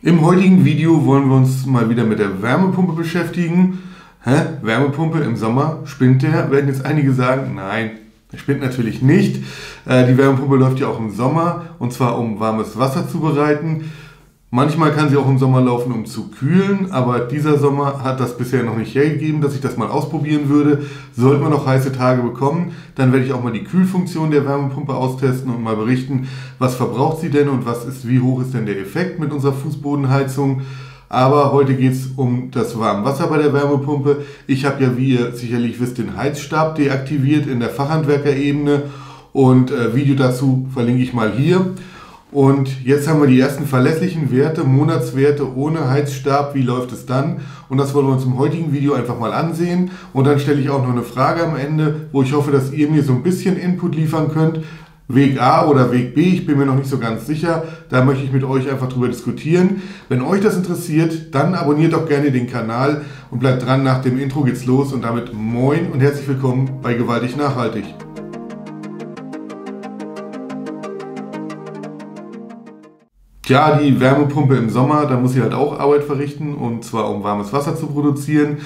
Im heutigen Video wollen wir uns mal wieder mit der Wärmepumpe beschäftigen. Hä? Wärmepumpe im Sommer? Spinnt der? Werden jetzt einige sagen, nein, der spinnt natürlich nicht. Äh, die Wärmepumpe läuft ja auch im Sommer und zwar um warmes Wasser zu bereiten. Manchmal kann sie auch im Sommer laufen, um zu kühlen, aber dieser Sommer hat das bisher noch nicht hergegeben, dass ich das mal ausprobieren würde. Sollten wir noch heiße Tage bekommen, dann werde ich auch mal die Kühlfunktion der Wärmepumpe austesten und mal berichten, was verbraucht sie denn und was ist, wie hoch ist denn der Effekt mit unserer Fußbodenheizung. Aber heute geht es um das warme Wasser bei der Wärmepumpe. Ich habe ja, wie ihr sicherlich wisst, den Heizstab deaktiviert in der Fachhandwerkerebene und äh, Video dazu verlinke ich mal hier. Und jetzt haben wir die ersten verlässlichen Werte, Monatswerte ohne Heizstab. Wie läuft es dann? Und das wollen wir uns im heutigen Video einfach mal ansehen. Und dann stelle ich auch noch eine Frage am Ende, wo ich hoffe, dass ihr mir so ein bisschen Input liefern könnt. Weg A oder Weg B, ich bin mir noch nicht so ganz sicher. Da möchte ich mit euch einfach drüber diskutieren. Wenn euch das interessiert, dann abonniert doch gerne den Kanal und bleibt dran. Nach dem Intro geht's los und damit moin und herzlich willkommen bei Gewaltig Nachhaltig. Ja, die Wärmepumpe im Sommer, da muss sie halt auch Arbeit verrichten und zwar um warmes Wasser zu produzieren.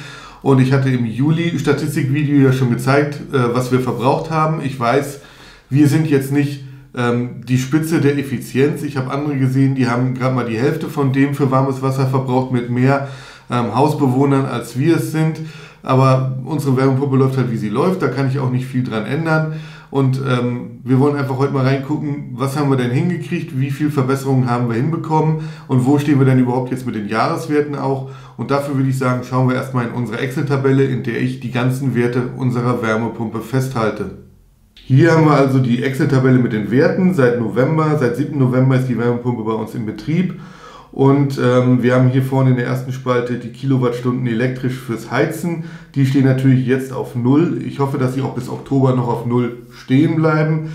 Und ich hatte im Juli Statistikvideo ja schon gezeigt, äh, was wir verbraucht haben. Ich weiß, wir sind jetzt nicht ähm, die Spitze der Effizienz. Ich habe andere gesehen, die haben gerade mal die Hälfte von dem für warmes Wasser verbraucht mit mehr ähm, Hausbewohnern, als wir es sind. Aber unsere Wärmepumpe läuft halt, wie sie läuft. Da kann ich auch nicht viel dran ändern. Und ähm, wir wollen einfach heute mal reingucken, was haben wir denn hingekriegt, wie viel Verbesserungen haben wir hinbekommen und wo stehen wir denn überhaupt jetzt mit den Jahreswerten auch. Und dafür würde ich sagen, schauen wir erstmal in unsere Excel-Tabelle, in der ich die ganzen Werte unserer Wärmepumpe festhalte. Hier haben wir also die Excel-Tabelle mit den Werten. Seit November, seit 7. November ist die Wärmepumpe bei uns in Betrieb. Und ähm, wir haben hier vorne in der ersten Spalte die Kilowattstunden elektrisch fürs Heizen. Die stehen natürlich jetzt auf Null. Ich hoffe, dass sie auch bis Oktober noch auf Null stehen bleiben.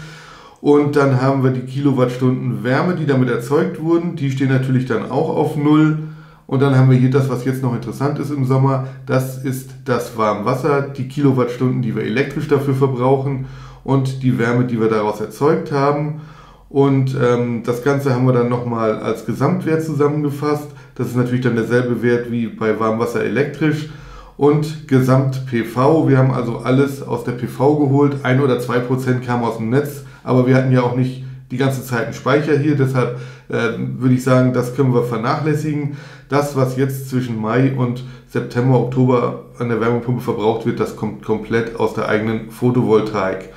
Und dann haben wir die Kilowattstunden Wärme, die damit erzeugt wurden. Die stehen natürlich dann auch auf Null. Und dann haben wir hier das, was jetzt noch interessant ist im Sommer. Das ist das Warmwasser, die Kilowattstunden, die wir elektrisch dafür verbrauchen und die Wärme, die wir daraus erzeugt haben. Und ähm, das Ganze haben wir dann nochmal als Gesamtwert zusammengefasst. Das ist natürlich dann derselbe Wert wie bei Warmwasser elektrisch. Und Gesamt-PV, wir haben also alles aus der PV geholt. Ein oder zwei Prozent kam aus dem Netz, aber wir hatten ja auch nicht die ganze Zeit einen Speicher hier. Deshalb äh, würde ich sagen, das können wir vernachlässigen. Das, was jetzt zwischen Mai und September, Oktober an der Wärmepumpe verbraucht wird, das kommt komplett aus der eigenen Photovoltaik.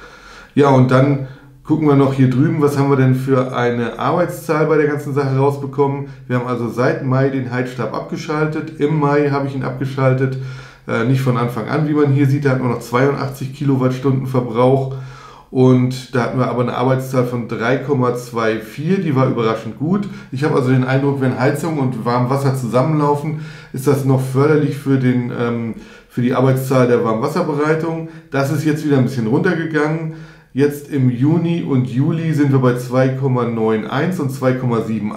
Ja, und dann Gucken wir noch hier drüben, was haben wir denn für eine Arbeitszahl bei der ganzen Sache rausbekommen. Wir haben also seit Mai den Heizstab abgeschaltet. Im Mai habe ich ihn abgeschaltet, äh, nicht von Anfang an, wie man hier sieht. Da hatten wir noch 82 Kilowattstunden Verbrauch. Und da hatten wir aber eine Arbeitszahl von 3,24, die war überraschend gut. Ich habe also den Eindruck, wenn Heizung und Warmwasser zusammenlaufen, ist das noch förderlich für, den, ähm, für die Arbeitszahl der Warmwasserbereitung. Das ist jetzt wieder ein bisschen runtergegangen. Jetzt im Juni und Juli sind wir bei 2,91 und 2,78.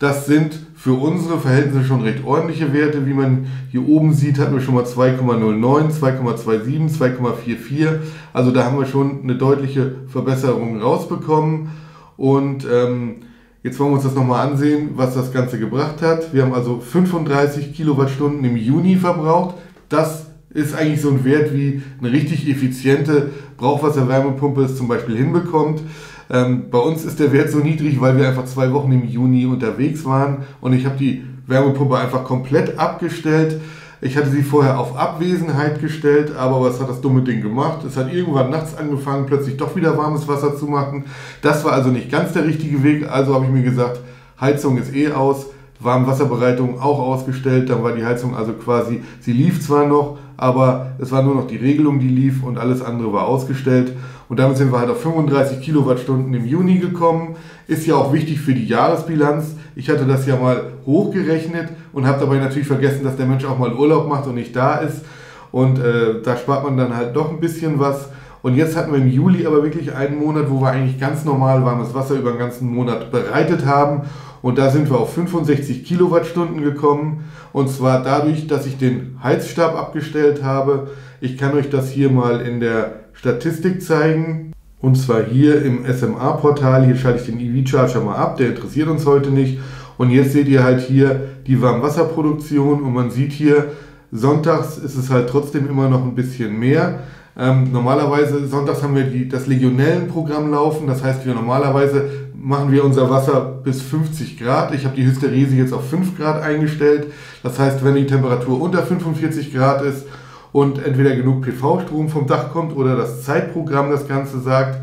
Das sind für unsere Verhältnisse schon recht ordentliche Werte. Wie man hier oben sieht, hatten wir schon mal 2,09, 2,27, 2,44. Also da haben wir schon eine deutliche Verbesserung rausbekommen. Und ähm, jetzt wollen wir uns das nochmal ansehen, was das Ganze gebracht hat. Wir haben also 35 Kilowattstunden im Juni verbraucht. Das ist eigentlich so ein Wert, wie eine richtig effiziente Brauchwasserwärmepumpe es zum Beispiel hinbekommt. Ähm, bei uns ist der Wert so niedrig, weil wir einfach zwei Wochen im Juni unterwegs waren und ich habe die Wärmepumpe einfach komplett abgestellt. Ich hatte sie vorher auf Abwesenheit gestellt, aber was hat das dumme Ding gemacht? Es hat irgendwann nachts angefangen, plötzlich doch wieder warmes Wasser zu machen. Das war also nicht ganz der richtige Weg, also habe ich mir gesagt, Heizung ist eh aus, Warmwasserbereitung auch ausgestellt, dann war die Heizung also quasi, sie lief zwar noch, aber es war nur noch die Regelung, die lief und alles andere war ausgestellt. Und damit sind wir halt auf 35 Kilowattstunden im Juni gekommen. Ist ja auch wichtig für die Jahresbilanz. Ich hatte das ja mal hochgerechnet und habe dabei natürlich vergessen, dass der Mensch auch mal Urlaub macht und nicht da ist. Und äh, da spart man dann halt doch ein bisschen was. Und jetzt hatten wir im Juli aber wirklich einen Monat, wo wir eigentlich ganz normal warmes Wasser über den ganzen Monat bereitet haben. Und da sind wir auf 65 Kilowattstunden gekommen. Und zwar dadurch, dass ich den Heizstab abgestellt habe. Ich kann euch das hier mal in der Statistik zeigen. Und zwar hier im SMA-Portal. Hier schalte ich den EV-Charger mal ab. Der interessiert uns heute nicht. Und jetzt seht ihr halt hier die Warmwasserproduktion und man sieht hier, sonntags ist es halt trotzdem immer noch ein bisschen mehr. Ähm, normalerweise, sonntags haben wir die, das Legionellenprogramm laufen, das heißt, wir normalerweise machen wir unser Wasser bis 50 Grad. Ich habe die Hysteresie jetzt auf 5 Grad eingestellt. Das heißt, wenn die Temperatur unter 45 Grad ist und entweder genug PV-Strom vom Dach kommt oder das Zeitprogramm das Ganze sagt,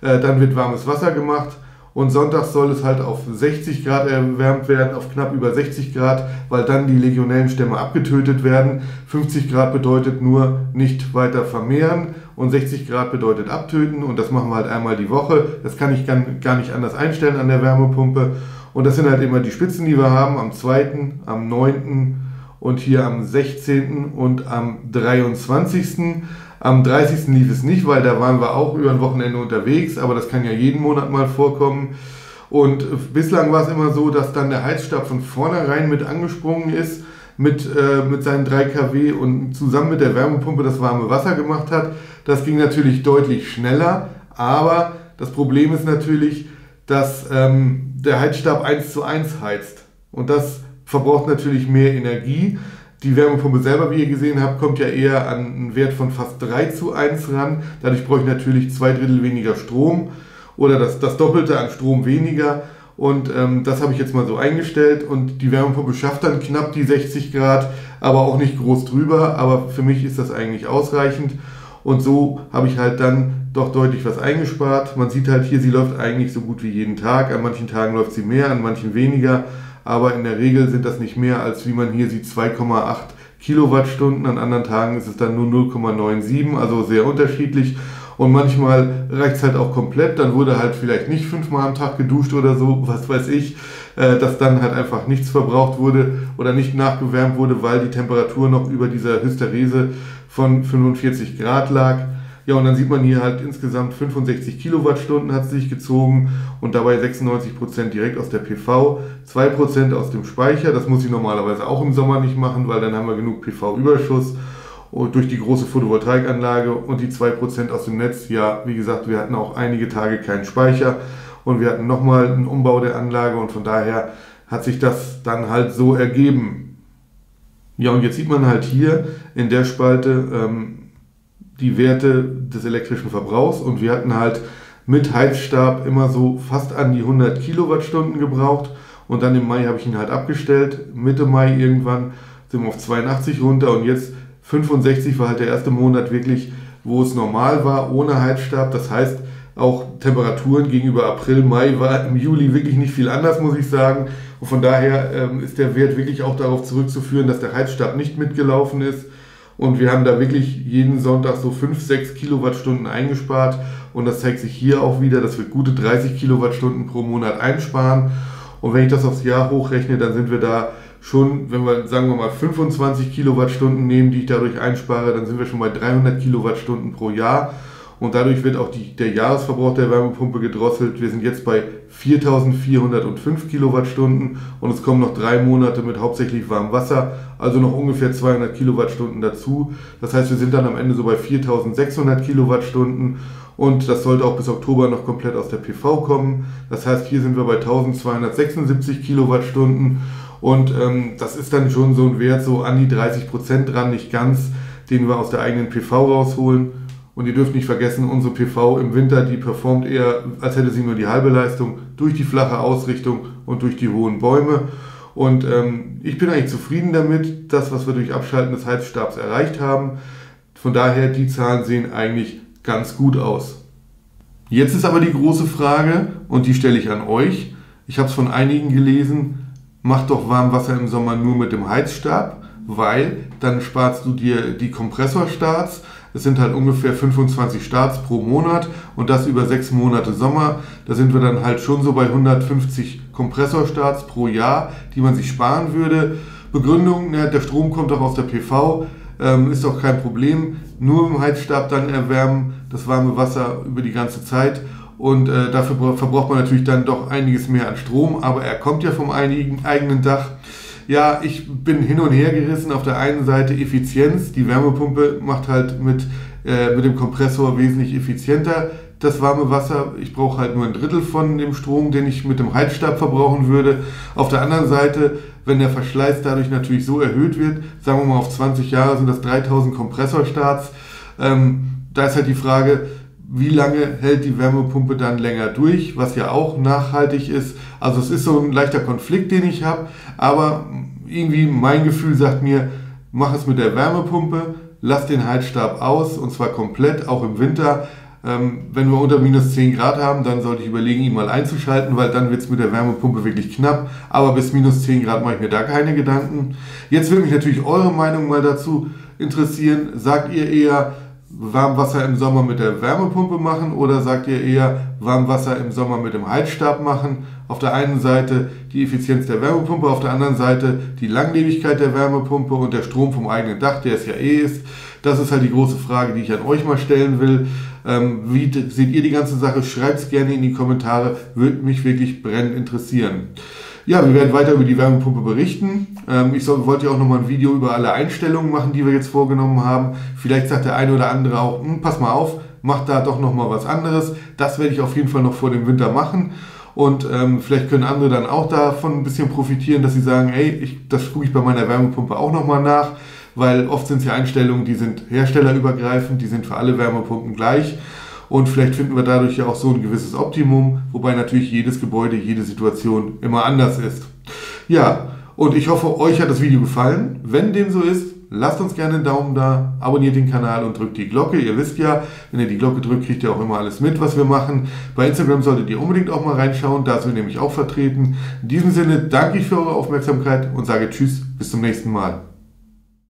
äh, dann wird warmes Wasser gemacht. Und sonntags soll es halt auf 60 Grad erwärmt werden, auf knapp über 60 Grad, weil dann die Legionellenstämme abgetötet werden. 50 Grad bedeutet nur nicht weiter vermehren und 60 Grad bedeutet abtöten und das machen wir halt einmal die Woche. Das kann ich gar nicht anders einstellen an der Wärmepumpe. Und das sind halt immer die Spitzen, die wir haben, am 2., am 9. und hier am 16. und am 23. Am 30. lief es nicht, weil da waren wir auch über ein Wochenende unterwegs, aber das kann ja jeden Monat mal vorkommen. Und bislang war es immer so, dass dann der Heizstab von vornherein mit angesprungen ist, mit, äh, mit seinen 3 kW und zusammen mit der Wärmepumpe das warme Wasser gemacht hat. Das ging natürlich deutlich schneller, aber das Problem ist natürlich, dass ähm, der Heizstab 1 zu 1 heizt. Und das verbraucht natürlich mehr Energie. Die Wärmepumpe selber, wie ihr gesehen habt, kommt ja eher an einen Wert von fast 3 zu 1 ran. Dadurch brauche ich natürlich zwei Drittel weniger Strom oder das, das Doppelte an Strom weniger. Und ähm, das habe ich jetzt mal so eingestellt und die Wärmepumpe schafft dann knapp die 60 Grad, aber auch nicht groß drüber. Aber für mich ist das eigentlich ausreichend. Und so habe ich halt dann doch deutlich was eingespart. Man sieht halt hier, sie läuft eigentlich so gut wie jeden Tag. An manchen Tagen läuft sie mehr, an manchen weniger aber in der Regel sind das nicht mehr als, wie man hier sieht, 2,8 Kilowattstunden. An anderen Tagen ist es dann nur 0,97, also sehr unterschiedlich. Und manchmal reicht es halt auch komplett, dann wurde halt vielleicht nicht fünfmal am Tag geduscht oder so, was weiß ich, äh, dass dann halt einfach nichts verbraucht wurde oder nicht nachgewärmt wurde, weil die Temperatur noch über dieser Hysterese von 45 Grad lag. Ja, und dann sieht man hier halt insgesamt 65 Kilowattstunden hat sich gezogen und dabei 96 Prozent direkt aus der PV, 2% aus dem Speicher. Das muss ich normalerweise auch im Sommer nicht machen, weil dann haben wir genug PV-Überschuss durch die große Photovoltaikanlage und die 2% aus dem Netz. Ja, wie gesagt, wir hatten auch einige Tage keinen Speicher und wir hatten nochmal einen Umbau der Anlage und von daher hat sich das dann halt so ergeben. Ja, und jetzt sieht man halt hier in der Spalte, ähm, die Werte des elektrischen Verbrauchs und wir hatten halt mit Heizstab immer so fast an die 100 Kilowattstunden gebraucht und dann im Mai habe ich ihn halt abgestellt. Mitte Mai irgendwann sind wir auf 82 runter und jetzt 65 war halt der erste Monat wirklich, wo es normal war, ohne Heizstab. Das heißt, auch Temperaturen gegenüber April, Mai war im Juli wirklich nicht viel anders, muss ich sagen. Und von daher ähm, ist der Wert wirklich auch darauf zurückzuführen, dass der Heizstab nicht mitgelaufen ist. Und wir haben da wirklich jeden Sonntag so 5, 6 Kilowattstunden eingespart. Und das zeigt sich hier auch wieder, dass wir gute 30 Kilowattstunden pro Monat einsparen. Und wenn ich das aufs Jahr hochrechne, dann sind wir da schon, wenn wir sagen wir mal 25 Kilowattstunden nehmen, die ich dadurch einspare, dann sind wir schon bei 300 Kilowattstunden pro Jahr und dadurch wird auch die, der Jahresverbrauch der Wärmepumpe gedrosselt. Wir sind jetzt bei 4405 Kilowattstunden und es kommen noch drei Monate mit hauptsächlich warmem Wasser, also noch ungefähr 200 Kilowattstunden dazu. Das heißt, wir sind dann am Ende so bei 4600 Kilowattstunden und das sollte auch bis Oktober noch komplett aus der PV kommen. Das heißt, hier sind wir bei 1276 Kilowattstunden und ähm, das ist dann schon so ein Wert so an die 30 Prozent dran, nicht ganz, den wir aus der eigenen PV rausholen. Und ihr dürft nicht vergessen, unsere PV im Winter, die performt eher, als hätte sie nur die halbe Leistung, durch die flache Ausrichtung und durch die hohen Bäume. Und ähm, ich bin eigentlich zufrieden damit, das, was wir durch Abschalten des Heizstabs erreicht haben. Von daher, die Zahlen sehen eigentlich ganz gut aus. Jetzt ist aber die große Frage, und die stelle ich an euch. Ich habe es von einigen gelesen, macht doch Warmwasser im Sommer nur mit dem Heizstab, weil dann sparst du dir die Kompressorstarts es sind halt ungefähr 25 Starts pro Monat und das über sechs Monate Sommer. Da sind wir dann halt schon so bei 150 Kompressorstarts pro Jahr, die man sich sparen würde. Begründung, ne, der Strom kommt auch aus der PV, ähm, ist doch kein Problem. Nur im Heizstab dann erwärmen, das warme Wasser über die ganze Zeit. Und äh, dafür verbraucht man natürlich dann doch einiges mehr an Strom, aber er kommt ja vom einigen, eigenen Dach. Ja, ich bin hin und her gerissen. Auf der einen Seite Effizienz. Die Wärmepumpe macht halt mit, äh, mit dem Kompressor wesentlich effizienter das warme Wasser. Ich brauche halt nur ein Drittel von dem Strom, den ich mit dem Heizstab verbrauchen würde. Auf der anderen Seite, wenn der Verschleiß dadurch natürlich so erhöht wird, sagen wir mal auf 20 Jahre sind das 3000 Kompressorstarts. Ähm, da ist halt die Frage, wie lange hält die Wärmepumpe dann länger durch, was ja auch nachhaltig ist. Also es ist so ein leichter Konflikt, den ich habe, aber irgendwie mein Gefühl sagt mir, mach es mit der Wärmepumpe, lass den Heizstab aus und zwar komplett, auch im Winter. Ähm, wenn wir unter minus 10 Grad haben, dann sollte ich überlegen, ihn mal einzuschalten, weil dann wird es mit der Wärmepumpe wirklich knapp. Aber bis minus 10 Grad mache ich mir da keine Gedanken. Jetzt würde mich natürlich eure Meinung mal dazu interessieren. Sagt ihr eher, Warmwasser im Sommer mit der Wärmepumpe machen oder sagt ihr eher Warmwasser im Sommer mit dem Heizstab machen? Auf der einen Seite die Effizienz der Wärmepumpe, auf der anderen Seite die Langlebigkeit der Wärmepumpe und der Strom vom eigenen Dach, der es ja eh ist. Das ist halt die große Frage, die ich an euch mal stellen will. Ähm, wie seht ihr die ganze Sache? Schreibt es gerne in die Kommentare, würde mich wirklich brennend interessieren. Ja, wir werden weiter über die Wärmepumpe berichten. Ähm, ich soll, wollte ja auch nochmal ein Video über alle Einstellungen machen, die wir jetzt vorgenommen haben. Vielleicht sagt der eine oder andere auch, hm, pass mal auf, mach da doch nochmal was anderes. Das werde ich auf jeden Fall noch vor dem Winter machen. Und ähm, vielleicht können andere dann auch davon ein bisschen profitieren, dass sie sagen, ey, ich, das gucke ich bei meiner Wärmepumpe auch nochmal nach, weil oft sind es ja Einstellungen, die sind herstellerübergreifend, die sind für alle Wärmepumpen gleich. Und vielleicht finden wir dadurch ja auch so ein gewisses Optimum, wobei natürlich jedes Gebäude, jede Situation immer anders ist. Ja, und ich hoffe, euch hat das Video gefallen. Wenn dem so ist, lasst uns gerne einen Daumen da, abonniert den Kanal und drückt die Glocke. Ihr wisst ja, wenn ihr die Glocke drückt, kriegt ihr auch immer alles mit, was wir machen. Bei Instagram solltet ihr unbedingt auch mal reinschauen, da sind wir nämlich auch vertreten. In diesem Sinne danke ich für eure Aufmerksamkeit und sage Tschüss, bis zum nächsten Mal.